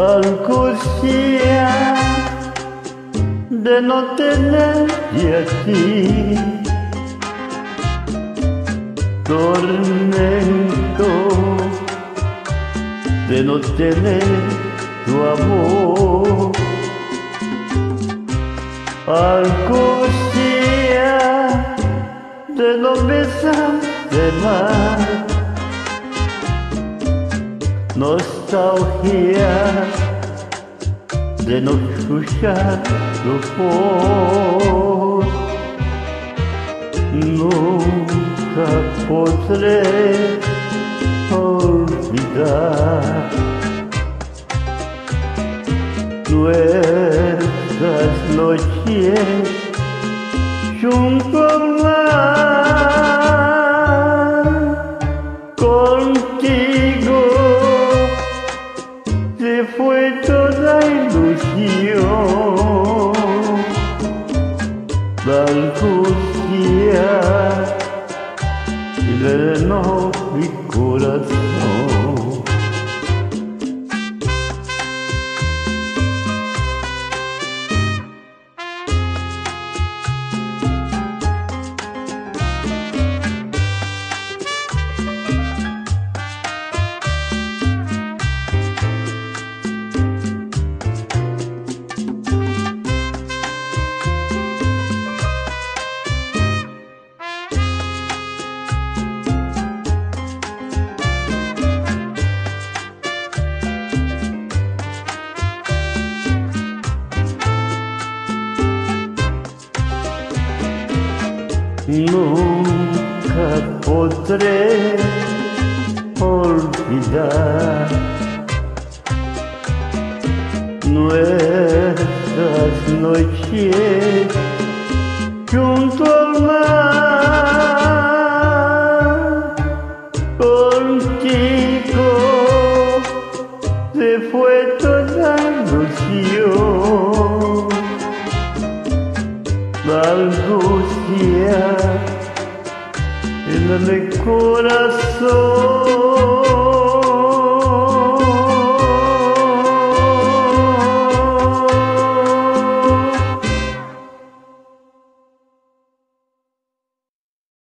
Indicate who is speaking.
Speaker 1: angustia de no tenerte aquí. Tormento de no tener tu amor. Angustia de no besarte más. Nostalgia de no escuchar tu voz. Nunca podré olvidar nuestras noches junto al mar. Contigo mi Nunca podré olvidar nuestras noches junto al mar. En el corazón.